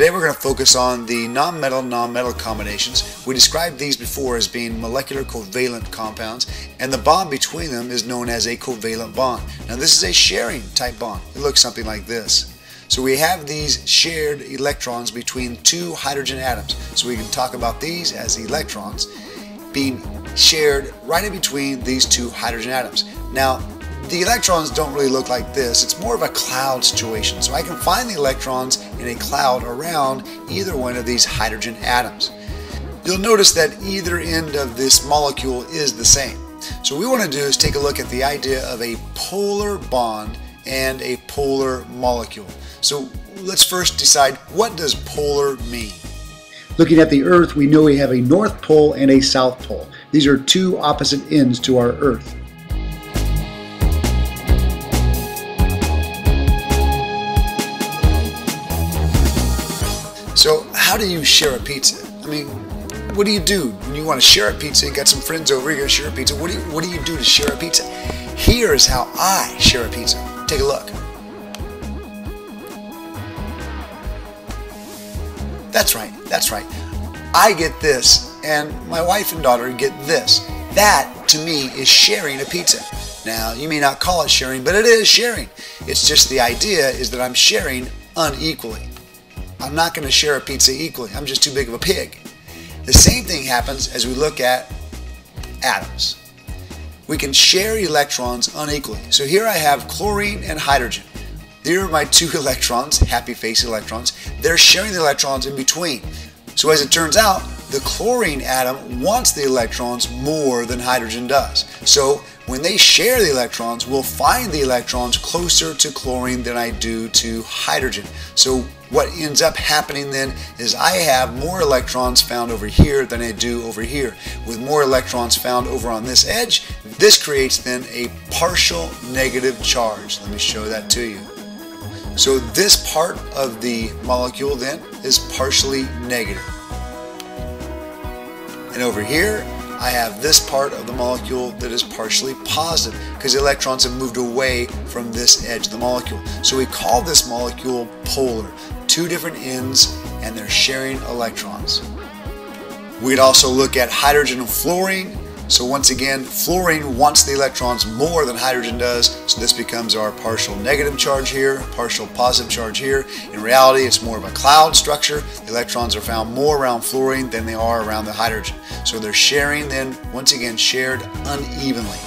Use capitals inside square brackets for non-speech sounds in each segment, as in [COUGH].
Today we're going to focus on the non-metal-non-metal combinations. We described these before as being molecular covalent compounds and the bond between them is known as a covalent bond. Now this is a sharing type bond. It looks something like this. So we have these shared electrons between two hydrogen atoms. So we can talk about these as electrons being shared right in between these two hydrogen atoms. Now the electrons don't really look like this. It's more of a cloud situation. So I can find the electrons in a cloud around either one of these hydrogen atoms. You'll notice that either end of this molecule is the same. So what we want to do is take a look at the idea of a polar bond and a polar molecule. So let's first decide what does polar mean? Looking at the Earth, we know we have a North Pole and a South Pole. These are two opposite ends to our Earth. How do you share a pizza? I mean, what do you do when you want to share a pizza? You got some friends over, you're gonna share a pizza. What do you what do you do to share a pizza? Here is how I share a pizza. Take a look. That's right, that's right. I get this, and my wife and daughter get this. That, to me, is sharing a pizza. Now, you may not call it sharing, but it is sharing. It's just the idea is that I'm sharing unequally. I'm not going to share a pizza equally. I'm just too big of a pig. The same thing happens as we look at atoms. We can share electrons unequally. So here I have chlorine and hydrogen. Here are my [LAUGHS] two electrons, happy face electrons. They're sharing the electrons in between. So as it turns out, the chlorine atom wants the electrons more than hydrogen does. So when they share the electrons, we'll find the electrons closer to chlorine than I do to hydrogen. So what ends up happening then is I have more electrons found over here than I do over here. With more electrons found over on this edge, this creates then a partial negative charge. Let me show that to you. So this part of the molecule then is partially negative. And over here, I have this part of the molecule that is partially positive because the electrons have moved away from this edge of the molecule. So we call this molecule polar, two different ends and they're sharing electrons. We'd also look at hydrogen and fluorine so once again, fluorine wants the electrons more than hydrogen does, so this becomes our partial negative charge here, partial positive charge here. In reality, it's more of a cloud structure. The electrons are found more around fluorine than they are around the hydrogen. So they're sharing then, once again, shared unevenly.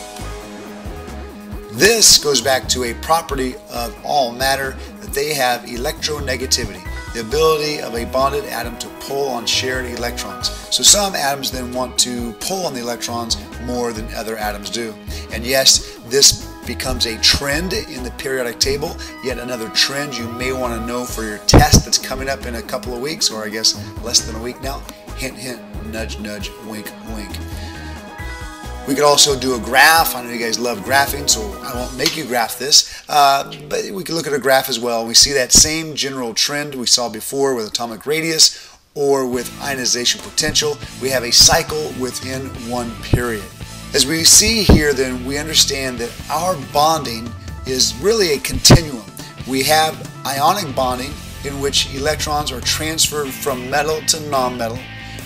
This goes back to a property of all matter that they have electronegativity the ability of a bonded atom to pull on shared electrons. So some atoms then want to pull on the electrons more than other atoms do. And yes, this becomes a trend in the periodic table, yet another trend you may want to know for your test that's coming up in a couple of weeks, or I guess less than a week now. Hint, hint, nudge, nudge, wink, wink. We could also do a graph. I know you guys love graphing, so I won't make you graph this, uh, but we could look at a graph as well. We see that same general trend we saw before with atomic radius or with ionization potential. We have a cycle within one period. As we see here, then we understand that our bonding is really a continuum. We have ionic bonding in which electrons are transferred from metal to nonmetal.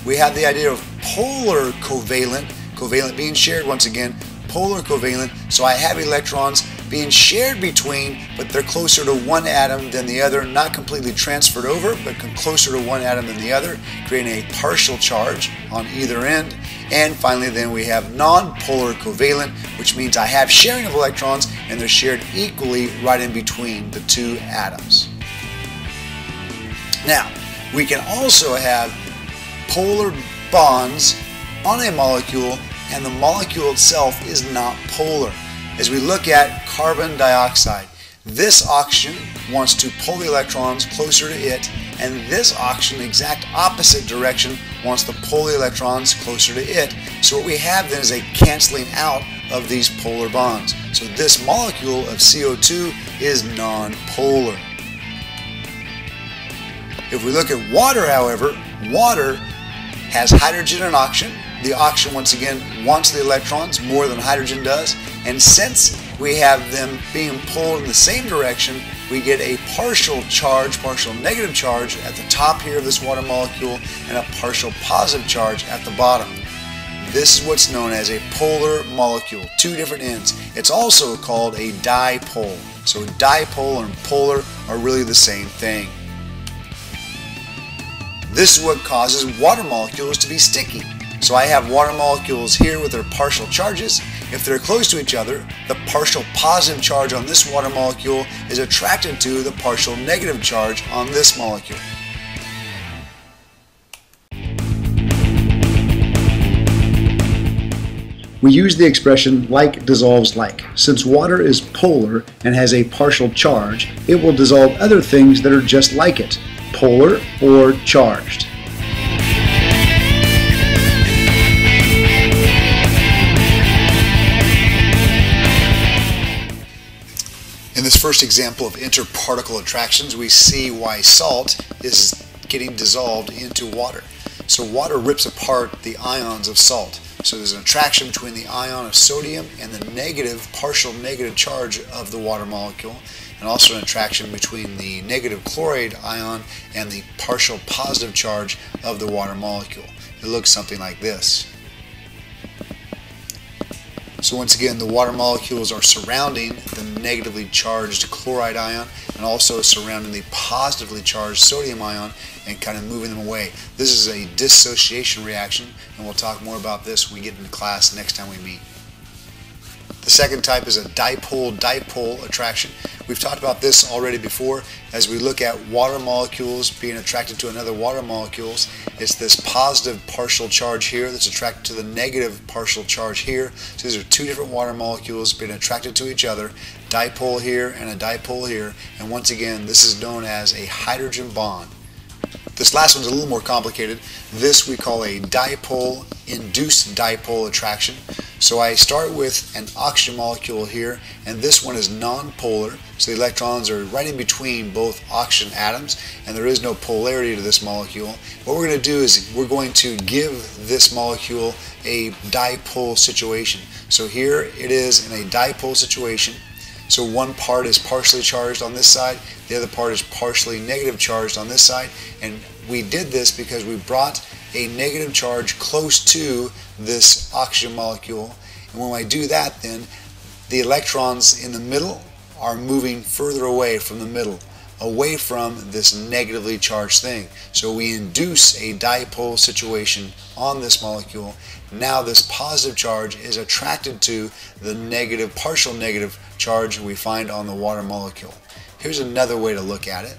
We have the idea of polar covalent covalent being shared once again, polar covalent, so I have electrons being shared between, but they're closer to one atom than the other, not completely transferred over, but closer to one atom than the other, creating a partial charge on either end. And finally, then we have non-polar covalent, which means I have sharing of electrons and they're shared equally right in between the two atoms. Now, we can also have polar bonds on a molecule and the molecule itself is not polar. As we look at carbon dioxide, this oxygen wants to pull the electrons closer to it and this oxygen, exact opposite direction, wants to pull the electrons closer to it. So what we have then is a canceling out of these polar bonds. So this molecule of CO2 is non-polar. If we look at water, however, water has hydrogen and oxygen, the oxygen once again wants the electrons more than hydrogen does and since we have them being pulled in the same direction, we get a partial charge, partial negative charge at the top here of this water molecule and a partial positive charge at the bottom. This is what's known as a polar molecule, two different ends. It's also called a dipole. So dipole and polar are really the same thing. This is what causes water molecules to be sticky. So I have water molecules here with their partial charges. If they're close to each other, the partial positive charge on this water molecule is attracted to the partial negative charge on this molecule. We use the expression like dissolves like. Since water is polar and has a partial charge, it will dissolve other things that are just like it, polar or charged. This first example of interparticle attractions, we see why salt is getting dissolved into water. So water rips apart the ions of salt. So there's an attraction between the ion of sodium and the negative, partial negative charge of the water molecule, and also an attraction between the negative chloride ion and the partial positive charge of the water molecule. It looks something like this. So once again, the water molecules are surrounding the negatively charged chloride ion and also surrounding the positively charged sodium ion and kind of moving them away. This is a dissociation reaction and we'll talk more about this when we get into class next time we meet. The second type is a dipole-dipole attraction. We've talked about this already before as we look at water molecules being attracted to another water molecules. It's this positive partial charge here that's attracted to the negative partial charge here. So these are two different water molecules being attracted to each other, dipole here and a dipole here. And once again, this is known as a hydrogen bond. This last one's a little more complicated. This we call a dipole induced dipole attraction. So I start with an oxygen molecule here, and this one is non-polar, so the electrons are right in between both oxygen atoms, and there is no polarity to this molecule. What we're going to do is we're going to give this molecule a dipole situation. So here it is in a dipole situation. So one part is partially charged on this side, the other part is partially negative charged on this side, and we did this because we brought a negative charge close to this oxygen molecule. And when I do that, then the electrons in the middle are moving further away from the middle, away from this negatively charged thing. So we induce a dipole situation on this molecule. Now this positive charge is attracted to the negative, partial negative charge we find on the water molecule. Here's another way to look at it.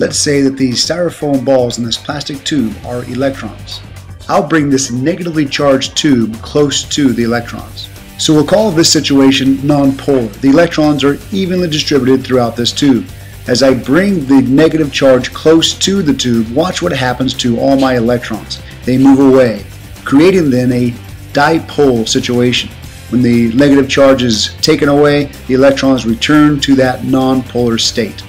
Let's say that these styrofoam balls in this plastic tube are electrons. I'll bring this negatively charged tube close to the electrons. So we'll call this situation nonpolar. The electrons are evenly distributed throughout this tube. As I bring the negative charge close to the tube, watch what happens to all my electrons. They move away, creating then a dipole situation. When the negative charge is taken away, the electrons return to that nonpolar state.